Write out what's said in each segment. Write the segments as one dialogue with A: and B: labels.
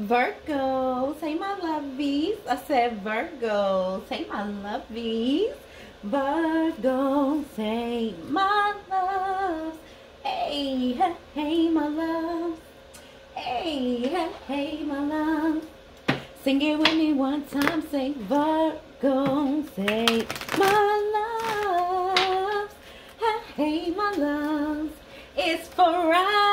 A: Virgos, hey my lovies. I said Virgos, hey my lovies. Virgos, hey my loves. Hey, hey, hey my loves. Hey, hey, hey my loves. Sing it with me one time, say Virgos, say my loves. Hey, hey my loves. It's Friday.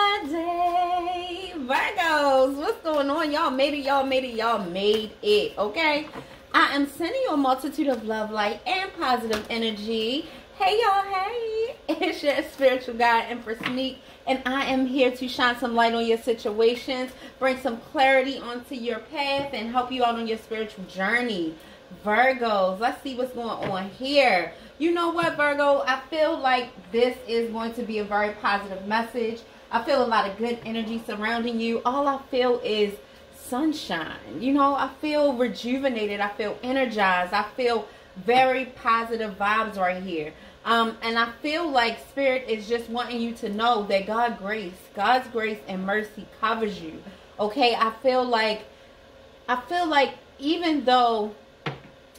A: Virgos, what's going on? Y'all made it, y'all made it, y'all made it, okay? I am sending you a multitude of love, light, and positive energy. Hey, y'all, hey. It's your spiritual guide, Empress Meek, and I am here to shine some light on your situations, bring some clarity onto your path, and help you out on your spiritual journey. Virgos, let's see what's going on here. You know what, Virgo? I feel like this is going to be a very positive message I feel a lot of good energy surrounding you. All I feel is sunshine. You know, I feel rejuvenated. I feel energized. I feel very positive vibes right here. Um, and I feel like Spirit is just wanting you to know that God grace, God's grace and mercy covers you. Okay, I feel like, I feel like even though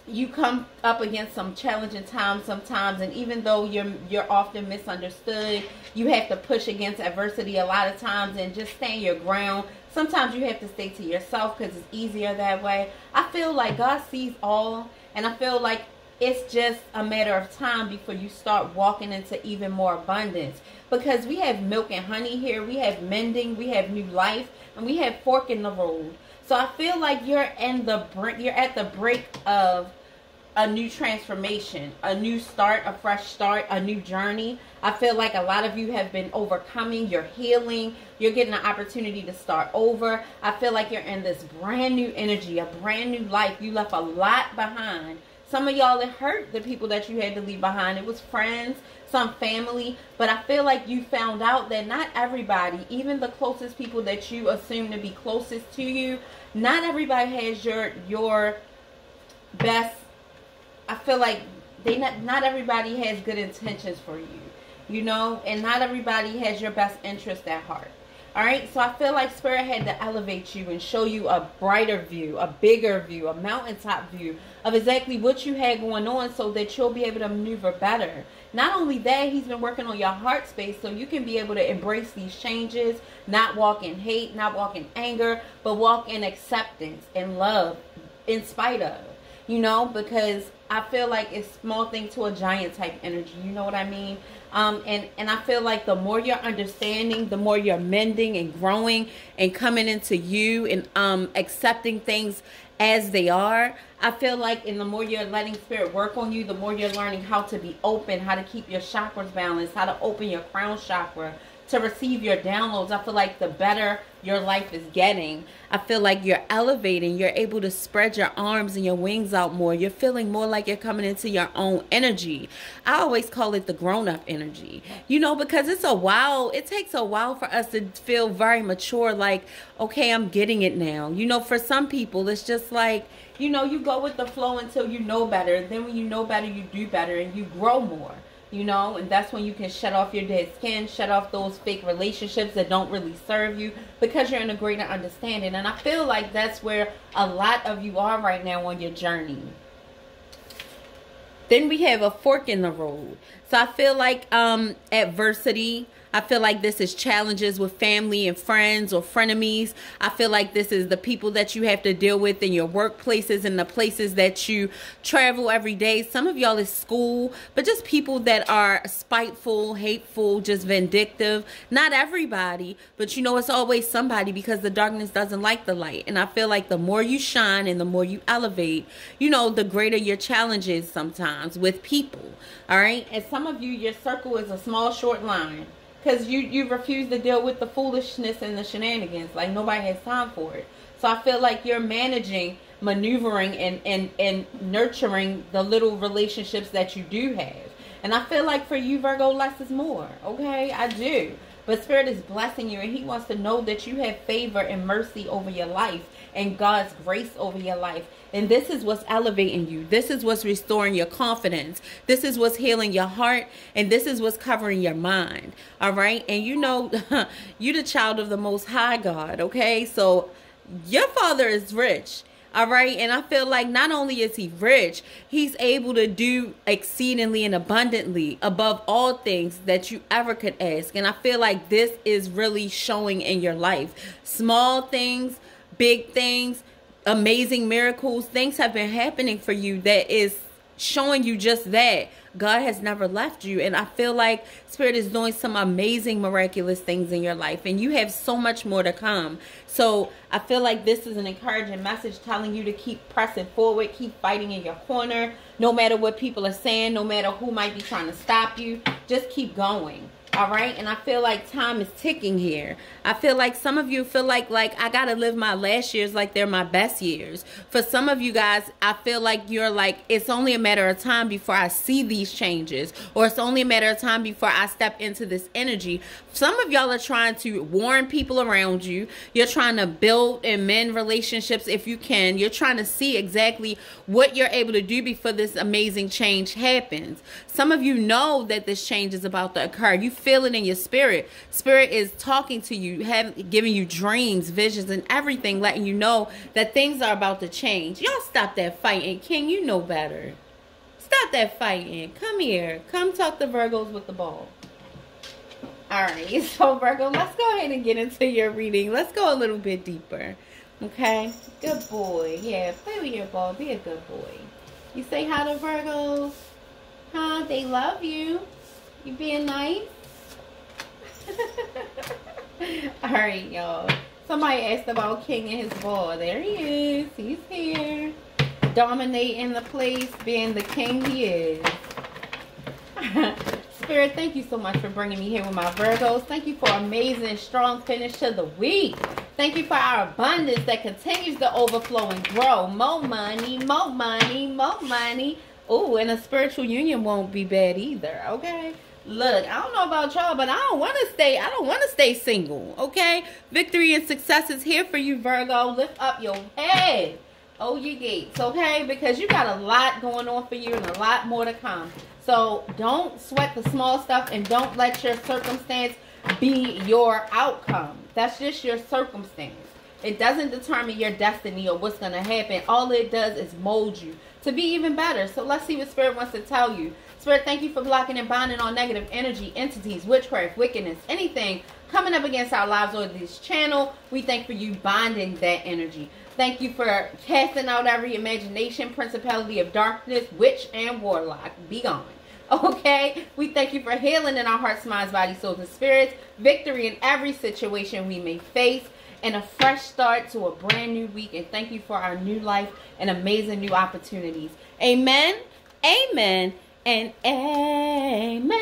A: you come up against some challenging times sometimes and even though you're you're often misunderstood you have to push against adversity a lot of times and just stand your ground. Sometimes you have to stay to yourself because it's easier that way. I feel like god sees all and i feel like it's just a matter of time before you start walking into even more abundance. Because we have milk and honey here we have mending we have new life and we have fork in the road so I feel like you're in the brink, you're at the break of a new transformation, a new start, a fresh start, a new journey. I feel like a lot of you have been overcoming, you're healing, you're getting an opportunity to start over. I feel like you're in this brand new energy, a brand new life. You left a lot behind. Some of y'all it hurt the people that you had to leave behind. It was friends, some family, but I feel like you found out that not everybody, even the closest people that you assume to be closest to you, not everybody has your your best I feel like they not not everybody has good intentions for you, you know, and not everybody has your best interest at heart. All right, so I feel like Spirit had to elevate you and show you a brighter view, a bigger view, a mountaintop view of exactly what you had going on so that you'll be able to maneuver better. Not only that, He's been working on your heart space so you can be able to embrace these changes, not walk in hate, not walk in anger, but walk in acceptance and love in spite of you know, because I feel like it's small thing to a giant type energy. You know what I mean? Um, and and I feel like the more you're understanding, the more you're mending and growing and coming into you and um, accepting things as they are. I feel like, and the more you're letting spirit work on you, the more you're learning how to be open, how to keep your chakras balanced, how to open your crown chakra, to receive your downloads. I feel like the better your life is getting, I feel like you're elevating. You're able to spread your arms and your wings out more. You're feeling more like you're coming into your own energy. I always call it the grown up energy, you know, because it's a while, it takes a while for us to feel very mature, like, okay, I'm getting it now. You know, for some people, it's just like, you know, you go with the flow until you know better. Then when you know better, you do better and you grow more you know and that's when you can shut off your dead skin shut off those fake relationships that don't really serve you because you're in a greater understanding. And i feel like that's where a lot of you are right now on your journey. Then we have a fork in the road. So i feel like um adversity I feel like this is challenges with family and friends or frenemies. I feel like this is the people that you have to deal with in your workplaces and the places that you travel every day. Some of y'all is school, but just people that are spiteful, hateful, just vindictive. Not everybody, but you know, it's always somebody because the darkness doesn't like the light. And I feel like the more you shine and the more you elevate, you know, the greater your challenges sometimes with people. All right. And some of you, your circle is a small, short line because you you refuse to deal with the foolishness and the shenanigans. Like nobody has time for it. So i feel like you're managing maneuvering and and and nurturing the little relationships that you do have. And i feel like for you virgo less is more okay? I do. But spirit is blessing you and he wants to know that you have favor and mercy over your life and god's grace over your life and this is what's elevating you. This is what's restoring your confidence. This is what's healing your heart. And this is what's covering your mind. All right. And you know, you're the child of the most high God. Okay. So your father is rich. All right. And I feel like not only is he rich, he's able to do exceedingly and abundantly above all things that you ever could ask. And I feel like this is really showing in your life. Small things, big things, amazing miracles, things have been happening for you that is showing you just that God has never left you. And I feel like Spirit is doing some amazing, miraculous things in your life. And you have so much more to come. So I feel like this is an encouraging message telling you to keep pressing forward, keep fighting in your corner, no matter what people are saying, no matter who might be trying to stop you. Just keep going. All right. And I feel like time is ticking here. I feel like some of you feel like like I gotta live my last years like they're my best years. For some of you guys, I feel like you're like it's only a matter of time before I see these changes, or it's only a matter of time before I step into this energy. Some of y'all are trying to warn people around you. You're trying to build and mend relationships if you can. You're trying to see exactly what you're able to do before this amazing change happens. Some of you know that this change is about to occur. You feel it in your spirit. Spirit is talking to you, having giving you dreams, visions, and everything, letting you know that things are about to change. Y'all stop that fighting. King, you know better. Stop that fighting. Come here. Come talk to Virgos with the ball. Alright, so Virgo, let's go ahead and get into your reading. Let's go a little bit deeper. Okay? Good boy. Yeah, play with your ball. Be a good boy. You say hi to Virgos. Huh? They love you. You being nice? Alright, y'all. Somebody asked about King and his ball. There he is. He's here. Dominating the place, being the king he is. Spirit, thank you so much for bringing me here with my Virgos. Thank you for amazing, strong finish to the week. Thank you for our abundance that continues to overflow and grow. More money, more money, more money. Oh, and a spiritual union won't be bad either, okay? Look, I don't know about y'all, but I don't want to stay. I don't want to stay single. Okay, victory and success is here for you, Virgo. Lift up your head, oh you gates. Okay, because you got a lot going on for you and a lot more to come. So don't sweat the small stuff and don't let your circumstance be your outcome. That's just your circumstance. It doesn't determine your destiny or what's going to happen. All it does is mold you to be even better. So let's see what Spirit wants to tell you. Spirit, thank you for blocking and binding all negative energy, entities, witchcraft, wickedness, anything coming up against our lives or this channel. We thank for you binding that energy. Thank you for casting out every imagination, principality of darkness, witch, and warlock. Be gone. Okay? We thank you for healing in our hearts, minds, bodies, souls, and spirits. Victory in every situation we may face. And a fresh start to a brand new week. And thank you for our new life and amazing new opportunities. Amen. Amen and amen.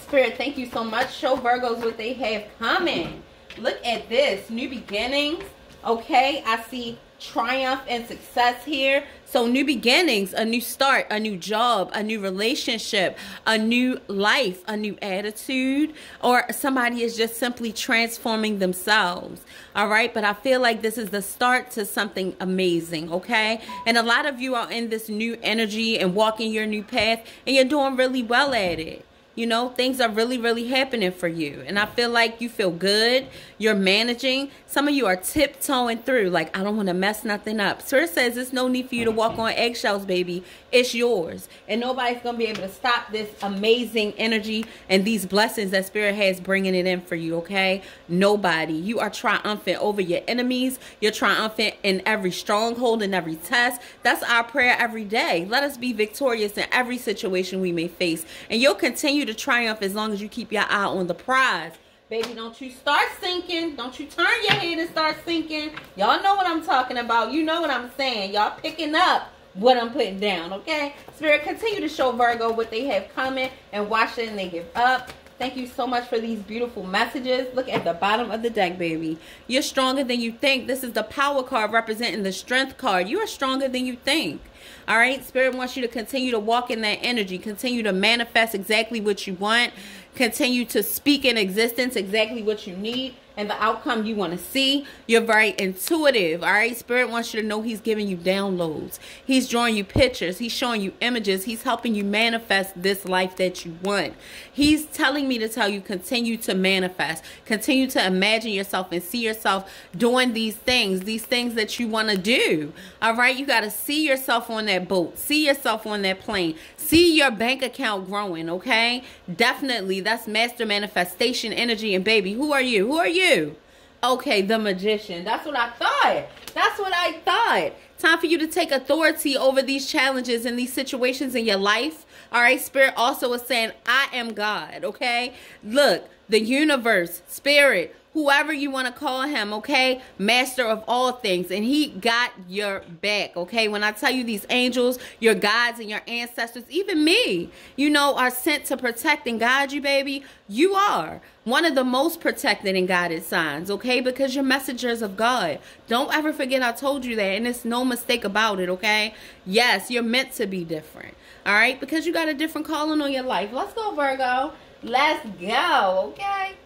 A: Spirit, thank you so much. Show Virgos what they have coming. Look at this. New beginnings. Okay, I see triumph and success here. So new beginnings, a new start, a new job, a new relationship, a new life, a new attitude, or somebody is just simply transforming themselves. All right. But I feel like this is the start to something amazing. Okay. And a lot of you are in this new energy and walking your new path and you're doing really well at it you know things are really really happening for you. And i feel like you feel good. You're managing. Some of you are tiptoeing through like i don't want to mess nothing up. Spirit says there's no need for you to walk on eggshells baby. It's yours. And nobody's gonna be able to stop this amazing energy and these blessings that spirit has bringing it in for you okay? Nobody. You are triumphant over your enemies. You're triumphant in every stronghold and every test. That's our prayer every day. Let us be victorious in every situation we may face. And you'll continue to triumph as long as you keep your eye on the prize. Baby, don't you start sinking. Don't you turn your head and start sinking. Y'all know what I'm talking about. You know what I'm saying. Y'all picking up what I'm putting down, okay? Spirit, continue to show Virgo what they have coming and watch it and they give up. Thank you so much for these beautiful messages. Look at the bottom of the deck, baby. You're stronger than you think. This is the power card representing the strength card. You are stronger than you think. All right. Spirit wants you to continue to walk in that energy, continue to manifest exactly what you want, continue to speak in existence exactly what you need, and the outcome you want to see. You're very intuitive, all right? Spirit wants you to know He's giving you downloads. He's drawing you pictures. He's showing you images. He's helping you manifest this life that you want. He's telling me to tell you continue to manifest. Continue to imagine yourself and see yourself doing these things, these things that you want to do. All right? You got to see yourself on that boat. See yourself on that plane. See your bank account growing, okay? Definitely. That's master manifestation energy. And baby, who are you? Who are you? You? Okay, the magician. That's what I thought. That's what I thought. Time for you to take authority over these challenges and these situations in your life. All right, Spirit also is saying, I am God. Okay, look, the universe, Spirit, whoever you want to call him, okay? Master of all things. And he got your back, okay? When I tell you these angels, your gods and your ancestors, even me, you know, are sent to protect and guide you, baby. You are one of the most protected and guided signs, okay? Because you're messengers of God. Don't ever forget I told you that. And it's no mistake about it, okay? Yes, you're meant to be different, all right? Because you got a different calling on your life. Let's go, Virgo. Let's go, okay?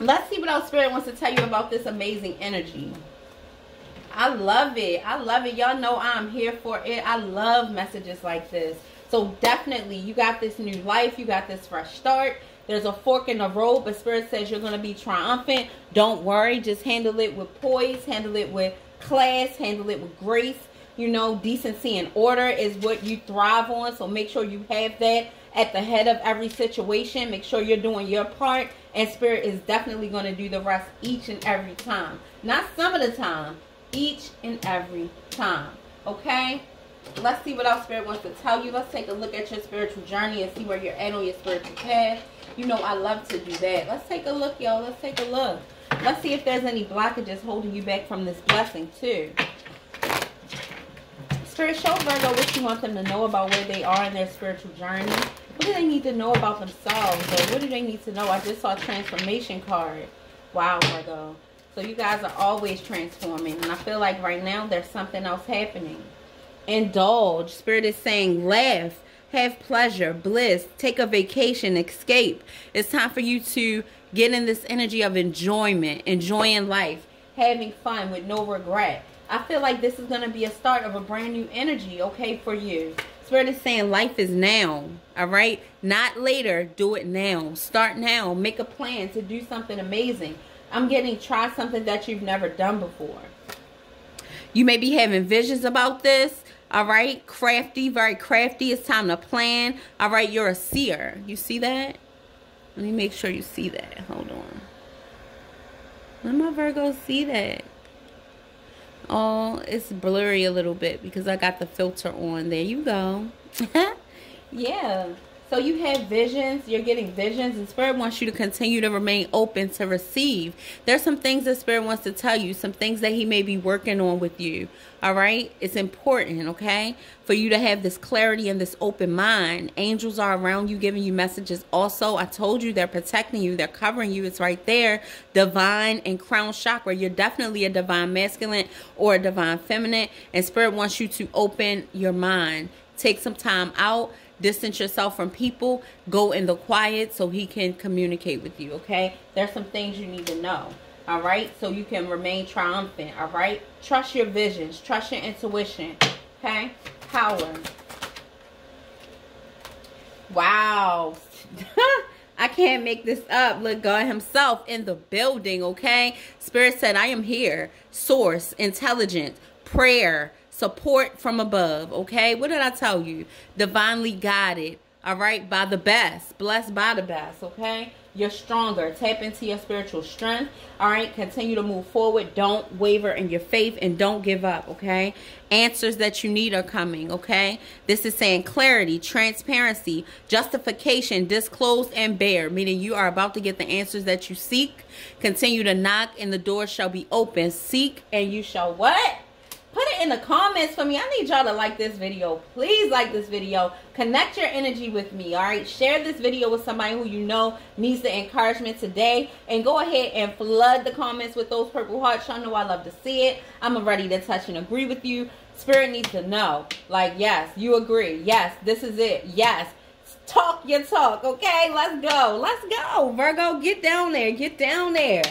A: Let's see what our spirit wants to tell you about this amazing energy. I love it. I love it. Y'all know I'm here for it. I love messages like this. So definitely, you got this new life. You got this fresh start. There's a fork in the road, but Spirit says you're going to be triumphant. Don't worry. Just handle it with poise. Handle it with class. Handle it with grace. You know, decency and order is what you thrive on. So make sure you have that at the head of every situation. Make sure you're doing your part. And Spirit is definitely going to do the rest each and every time. Not some of the time. Each and every time. Okay? Let's see what our Spirit wants to tell you. Let's take a look at your spiritual journey and see where you're at on your spiritual path. You know I love to do that. Let's take a look, y'all. Let's take a look. Let's see if there's any blockages holding you back from this blessing, too. Spirit, show Virgo what you want them to know about where they are in their spiritual journey. What do they need to know about themselves? Or what do they need to know? I just saw a transformation card. Wow, Virgo. So you guys are always transforming. And I feel like right now there's something else happening. Indulge. Spirit is saying laugh. Have pleasure, bliss, take a vacation, escape. It's time for you to get in this energy of enjoyment, enjoying life, having fun with no regret. I feel like this is going to be a start of a brand new energy, okay, for you. Spirit is saying life is now, all right? Not later. Do it now. Start now. Make a plan to do something amazing. I'm getting try something that you've never done before. You may be having visions about this. All right. Crafty, very crafty. It's time to plan. All right. You're a seer. You see that? Let me make sure you see that. Hold on. Let my Virgo see that. Oh, it's blurry a little bit because I got the filter on. There you go. yeah. So you have visions, you're getting visions, and Spirit wants you to continue to remain open to receive. There's some things that Spirit wants to tell you, some things that He may be working on with you. All right? It's important, okay? For you to have this clarity and this open mind. Angels are around you giving you messages. Also, I told you they're protecting you, they're covering you. It's right there. Divine and crown chakra. You're definitely a divine masculine or a divine feminine, and Spirit wants you to open your mind. Take some time out distance yourself from people go in the quiet so he can communicate with you okay there's some things you need to know all right so you can remain triumphant all right trust your visions trust your intuition okay power wow I can't make this up. Look, God Himself in the building, okay? Spirit said, I am here. Source, intelligence, prayer, support from above, okay? What did I tell you? Divinely guided, all right, by the best, blessed by the best, okay? You're stronger. Tap into your spiritual strength, all right? Continue to move forward. Don't waver in your faith and don't give up, okay? Answers that you need are coming, okay? This is saying clarity, transparency, justification, disclose and bear, meaning you are about to get the answers that you seek. Continue to knock and the door shall be open. Seek and you shall what? Put it in the comments for me. I need y'all to like this video. Please like this video. Connect your energy with me, all right? Share this video with somebody who you know needs the encouragement today. And go ahead and flood the comments with those purple hearts. Y'all know I love to see it. I'm ready to touch and agree with you. Spirit needs to know. Like, yes, you agree. Yes, this is it. Yes. talk your talk, okay? Let's go. Let's go. Virgo, get down there. Get down there.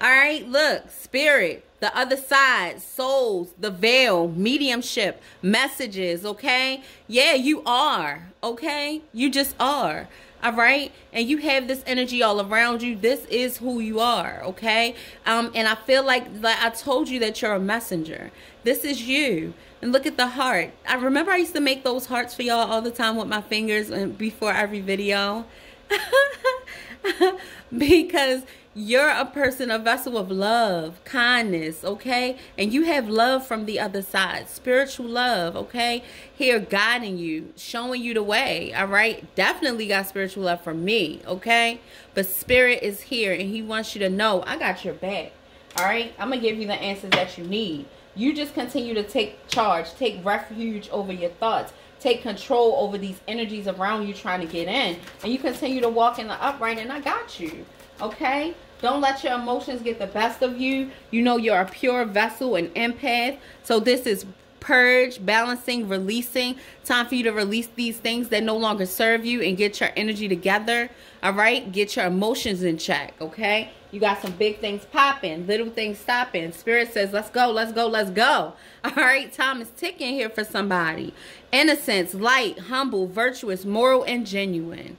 A: All right, look, spirit, the other side, souls, the veil, mediumship, messages, okay? Yeah, you are, okay? You just are. All right, and you have this energy all around you. This is who you are, okay? Um, and I feel like like I told you that you're a messenger. This is you. And look at the heart. I remember I used to make those hearts for y'all all the time with my fingers and before every video. because you're a person, a vessel of love, kindness, okay? And you have love from the other side, spiritual love, okay? Here guiding you, showing you the way, all right? Definitely got spiritual love from me, okay? But spirit is here and he wants you to know, I got your back, all right? I'm going to give you the answers that you need. You just continue to take charge, take refuge over your thoughts, take control over these energies around you trying to get in, and you continue to walk in the upright, and I got you. Okay? Don't let your emotions get the best of you. You know you're a pure vessel, an empath. So this is purge, balancing, releasing. Time for you to release these things that no longer serve you and get your energy together. All right? Get your emotions in check, okay? You got some big things popping, little things stopping. Spirit says, let's go, let's go, let's go. All right, time is ticking here for somebody. Innocence, light, humble, virtuous, moral, and genuine.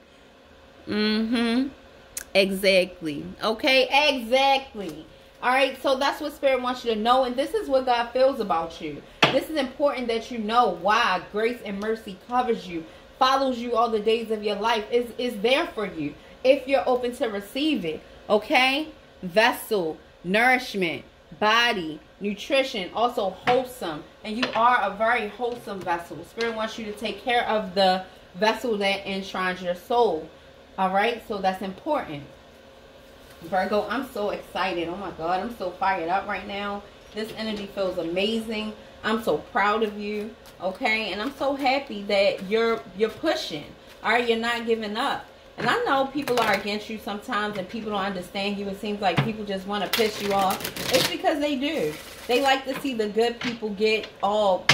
A: Mm-hmm. Exactly. Okay, exactly. All right, so that's what Spirit wants you to know, and this is what God feels about you. This is important that you know why grace and mercy covers you, follows you all the days of your life, is, is there for you if you're open to receive it. Okay? Vessel, nourishment, body, nutrition, also wholesome. And you are a very wholesome vessel. Spirit wants you to take care of the vessel that enshrines your soul. All right? So that's important. Virgo, I'm so excited. Oh my God, I'm so fired up right now. This energy feels amazing. I'm so proud of you. Okay? And I'm so happy that you're you're pushing. All right, you're not giving up. And I know people are against you sometimes and people don't understand you. It seems like people just want to piss you off. It's because they do. They like to see the good people get all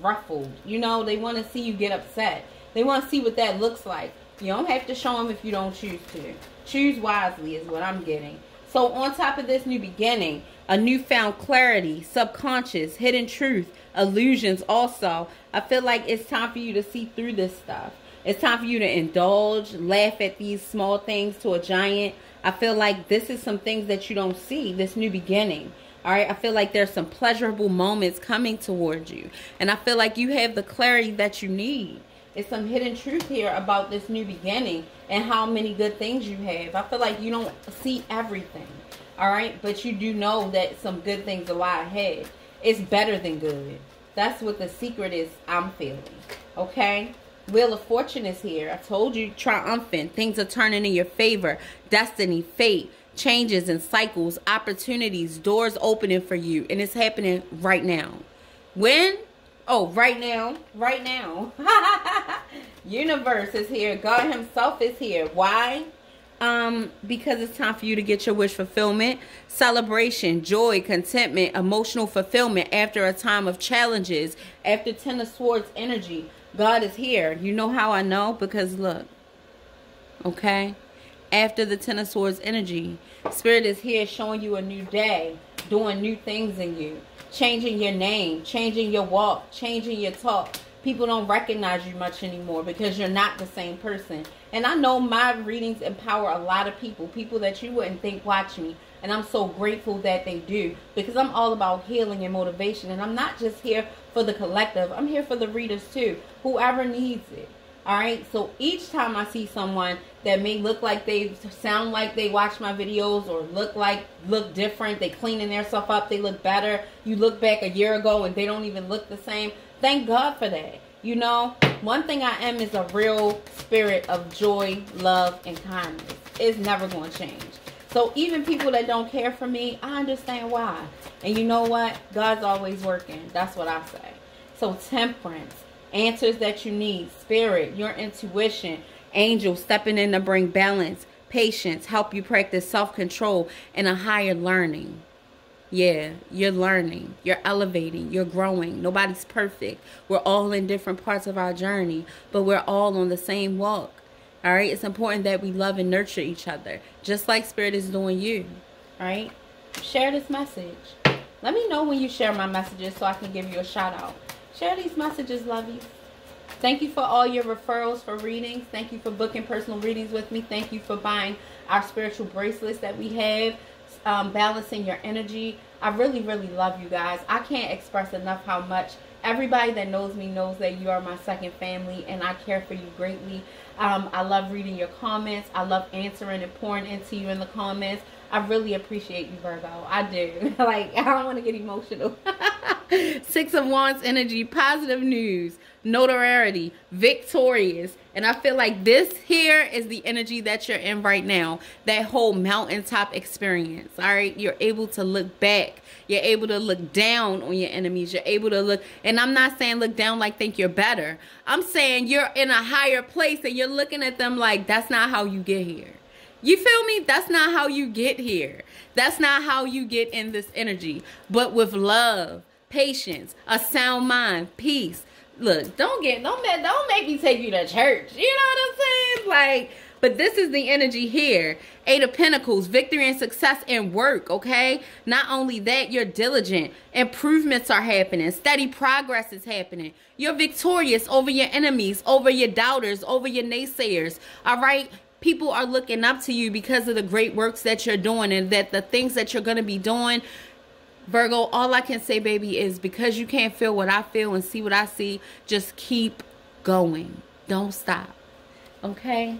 A: ruffled. You know, they want to see you get upset. They want to see what that looks like. You don't have to show them if you don't choose to. Choose wisely is what I'm getting. So on top of this new beginning, a newfound clarity, subconscious, hidden truth, illusions also. I feel like it's time for you to see through this stuff. It's time for you to indulge, laugh at these small things to a giant. I feel like this is some things that you don't see, this new beginning. All right, I feel like there's some pleasurable moments coming towards you. And I feel like you have the clarity that you need. It's some hidden truth here about this new beginning and how many good things you have. I feel like you don't see everything. All right, but you do know that some good things lie ahead. It's better than good. That's what the secret is I'm feeling. Okay? Wheel of Fortune is here. I told you, triumphant. Things are turning in your favor. Destiny, fate, changes and cycles, opportunities, doors opening for you. And it's happening right now. When? Oh, right now. Right now. Universe is here. God himself is here. Why? Um, because it's time for you to get your wish fulfillment, celebration, joy, contentment, emotional fulfillment after a time of challenges, after Ten of Swords energy. God is here. You know how I know? Because look, okay? After the Ten of Swords energy, Spirit is here showing you a new day, doing new things in you, changing your name, changing your walk, changing your talk. People don't recognize you much anymore because you're not the same person. And I know my readings empower a lot of people, people that you wouldn't think watch me. And I'm so grateful that they do because I'm all about healing and motivation. And I'm not just here for the collective, I'm here for the readers too, whoever needs it. All right. So each time I see someone that may look like they sound like they watch my videos or look like look different, they cleaning their stuff up, they look better. You look back a year ago and they don't even look the same. Thank God for that. You know, one thing I am is a real spirit of joy, love, and kindness. It's never going to change. So even people that don't care for me, I understand why. And you know what? God's always working. That's what I say. So temperance, answers that you need, spirit, your intuition, angels stepping in to bring balance, patience, help you practice self-control and a higher learning. Yeah, you're learning, you're elevating, you're growing. Nobody's perfect. We're all in different parts of our journey, but we're all on the same walk. All right, it's important that we love and nurture each other, just like Spirit is doing you. All right, share this message. Let me know when you share my messages so I can give you a shout out. Share these messages, lovies. Thank you for all your referrals for readings. Thank you for booking personal readings with me. Thank you for buying our spiritual bracelets that we have, um, balancing your energy. I really, really love you guys. I can't express enough how much everybody that knows me knows that you are my second family and I care for you greatly. Um, I love reading your comments. I love answering and pouring into you in the comments. I really appreciate you, Virgo. I do. like, I don't want to get emotional. Six of Wands energy, positive news, notoriety, victorious. And I feel like this here is the energy that you're in right now. That whole mountaintop experience. All right. You're able to look back. You're able to look down on your enemies. You're able to look, and I'm not saying look down like think you're better. I'm saying you're in a higher place and you're looking at them like that's not how you get here. You feel me? That's not how you get here. That's not how you get in this energy. But with love, patience, a sound mind, peace. Look, don't get don't make don't make me take you to church. You know what I'm saying? Like, but this is the energy here. Eight of Pentacles, victory and success in work, okay? Not only that, you're diligent. Improvements are happening. Steady progress is happening. You're victorious over your enemies, over your doubters, over your naysayers, all right? People are looking up to you because of the great works that you're doing and that the things that you're going to be doing, Virgo, all I can say, baby, is because you can't feel what I feel and see what I see, just keep going. Don't stop. Okay?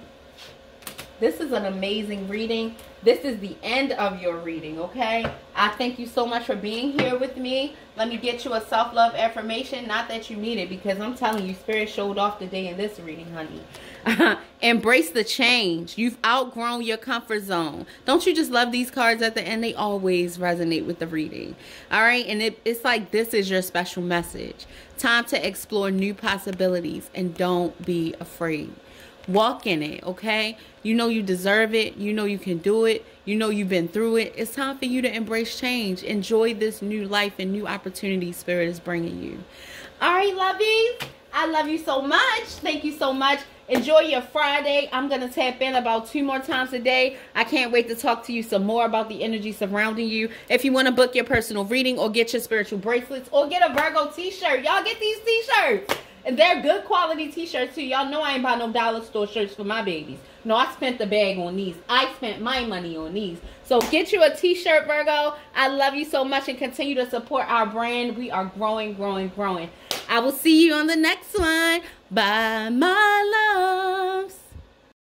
A: This is an amazing reading. This is the end of your reading, okay? I thank you so much for being here with me. Let me get you a self-love affirmation. Not that you need it, because I'm telling you, Spirit showed off today in this reading, honey. Embrace the change. You've outgrown your comfort zone. Don't you just love these cards at the end? They always resonate with the reading. All right. And it, it's like this is your special message. Time to explore new possibilities and don't be afraid. Walk in it, okay? You know you deserve it. You know you can do it. You know you've been through it. It's time for you to embrace change. Enjoy this new life and new opportunities Spirit is bringing you. All right, lovies. I love you so much. Thank you so much. Enjoy your Friday. I'm going to tap in about two more times a day. I can't wait to talk to you some more about the energy surrounding you. If you want to book your personal reading or get your spiritual bracelets or get a Virgo t-shirt, y'all get these t-shirts. And they're good quality t-shirts too. Y'all know I ain't buy no dollar store shirts for my babies. No, I spent the bag on these. I spent my money on these. So get you a t-shirt, Virgo. I love you so much and continue to support our brand. We are growing, growing, growing. I will see you on the next one. Bye, my loves.